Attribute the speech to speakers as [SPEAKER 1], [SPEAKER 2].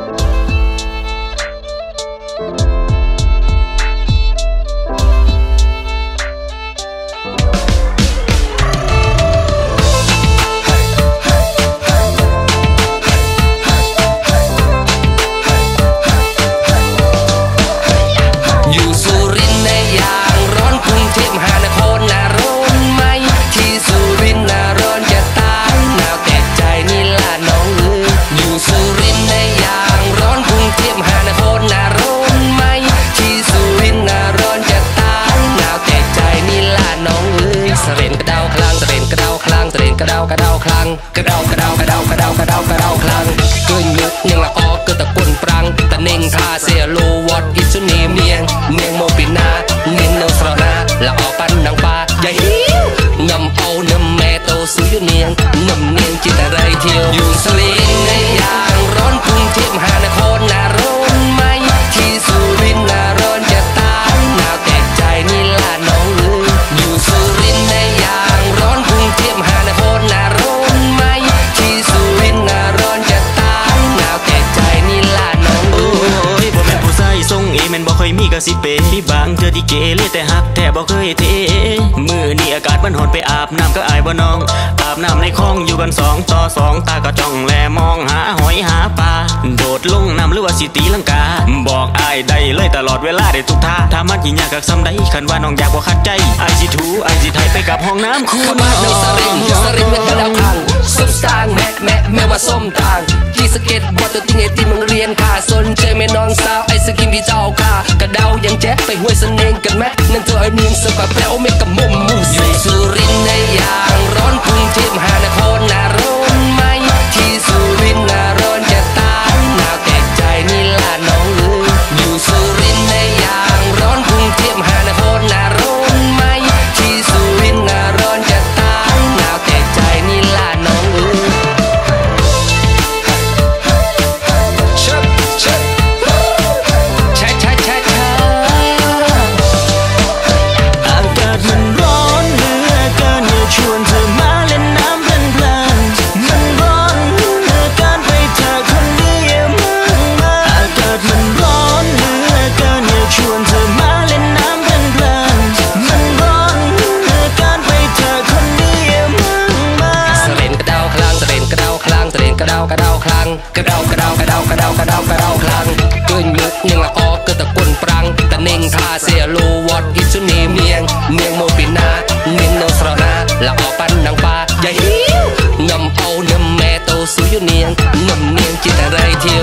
[SPEAKER 1] า ละออกปันนังปาใหญ่หิวนำเอานำแม่โตสุยเนียงนำเนียงจิตอะไรเที่ยวอยู่สลิงในยางร้อนพุ่งเทียมหานครนาร้อนไหมที่สุรินนาร้อนจะตายหนาวแตกใจนี่ล่ะน้องเอ้ยอยู่สุรินในยางร้อนพุ่งเทียมหานครนาร้อนไหมที่สุรินนาร้อนจะตายหนาวแตกใจนี่ล่ะน้องเอ้
[SPEAKER 2] โอ้
[SPEAKER 1] ย
[SPEAKER 2] บ่แม่นผู้ชายทรงเอแม่นบ่ค่อยมีกระสิเปที่ อที่เกเรแต่หักแต่บอกเคยเทมือนี่อากาศมันร้อนไปอาบน้ำก็อายบ่น้อง อาบน้ำในคลองอยู่กันสองต่อสองตาก็จ้องแลมองหาหอยหาปลาโดดลงน้ำหรือว่าสิตีลังกาายได้เลยตลอดเวลาได้ทุกท่าถ้ามันยิ่งยากกับซ้ำใดคันว่าน้องอยากบ่ขัดใจไอจีทูไอจีไทยไปกับห้องน้ำคู
[SPEAKER 1] เข้ามาในสริงสริงและกระดาษพังส้มสางแม่แม่แม่ว่าส้มทางที่สเก็ตบอร์ดตัวติงไอที่มึงเรียนค่ะสนใจแม่น้องสาวไอสกิมพี่เจ้าค่ะกระเดายังแจ๊ไปห้วยเสน่งกันแม่นั่นเธอไอ้เมียงสกัดแปลวไม่กับ ដៅកដៅកដៅកដៅខ្លាំងឃើញលើកនាងល្អគឺតគុណប្រាំងតនាងថាសេឡូវ៉ាត់អ៊ីស៊ូនីនាងនាងមកពីណានាងនៅស្រណាល្អប៉ាន់នឹងបាយាយញឹមអូនញឹមម៉ែតូស៊ូយូនាងញឹមនាងជាតារៃធា